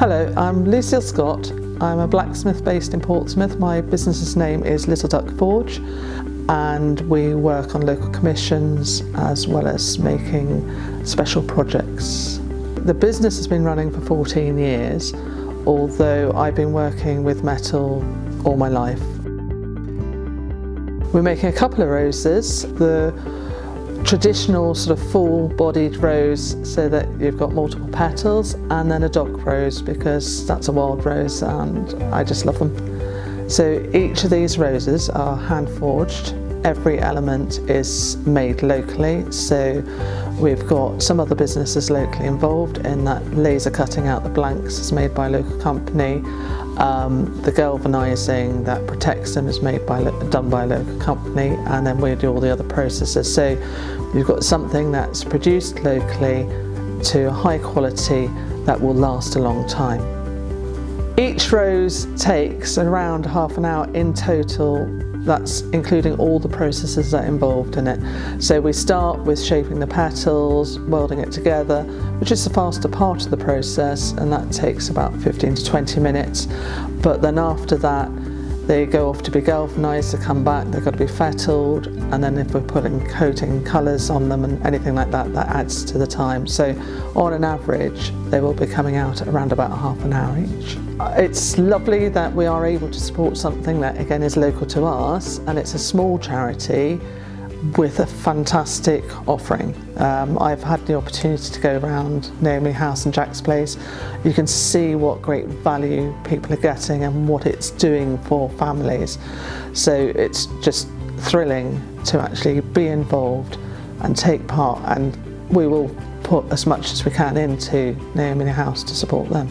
Hello, I'm Lucille Scott. I'm a blacksmith based in Portsmouth. My business's name is Little Duck Forge and we work on local commissions as well as making special projects. The business has been running for 14 years, although I've been working with metal all my life. We're making a couple of roses. The traditional sort of full bodied rose so that you've got multiple petals and then a dog rose because that's a wild rose and I just love them. So each of these roses are hand forged. Every element is made locally so we've got some other businesses locally involved in that laser cutting out the blanks is made by a local company um, the galvanising that protects them is made by done by a local company and then we do all the other processes. So you've got something that's produced locally to a high quality that will last a long time. Each rose takes around half an hour in total that's including all the processes that are involved in it. So we start with shaping the petals, welding it together, which is the faster part of the process, and that takes about 15 to 20 minutes. But then after that, they go off to be galvanised, they come back, they've got to be fettled, and then if we're putting coating colours on them and anything like that, that adds to the time. So on an average, they will be coming out around about half an hour each. It's lovely that we are able to support something that again is local to us, and it's a small charity with a fantastic offering. Um, I've had the opportunity to go around Naomi House and Jacksplace. You can see what great value people are getting and what it's doing for families. So it's just thrilling to actually be involved and take part and we will put as much as we can into Naomi House to support them.